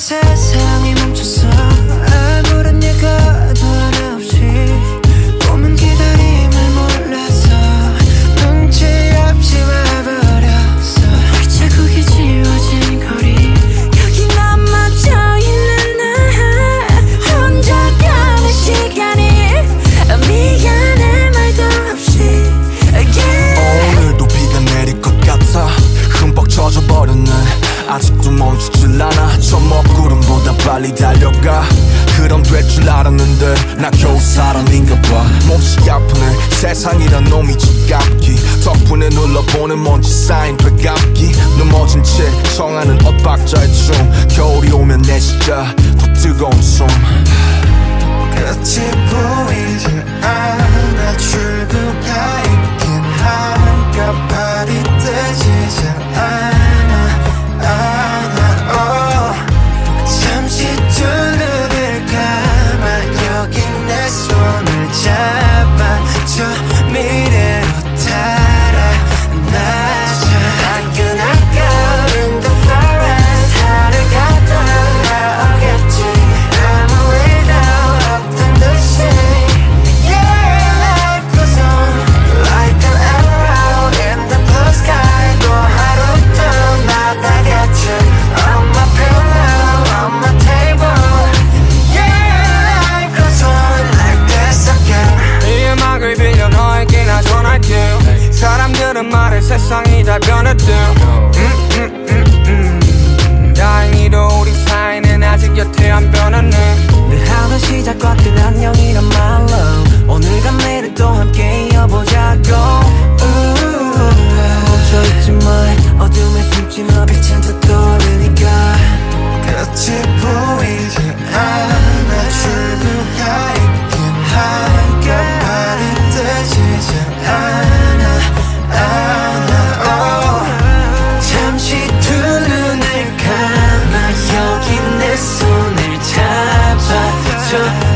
Says. 아직도 멈추질 않아. 저먼 구름보다 빨리 달려가. 그럼 될 줄 알았는데 나 겨우 사람인가 봐. 몹시 아프네. 세상이란 놈이 지갑기. 덕분에 눌러보는 먼지 쌓인 되감기. 넘어진 채 청하는 엇박자의 춤. 겨울이 오면 내 시야 더 뜨거운 숨. 끝이 보이지 않아. down. 멈춰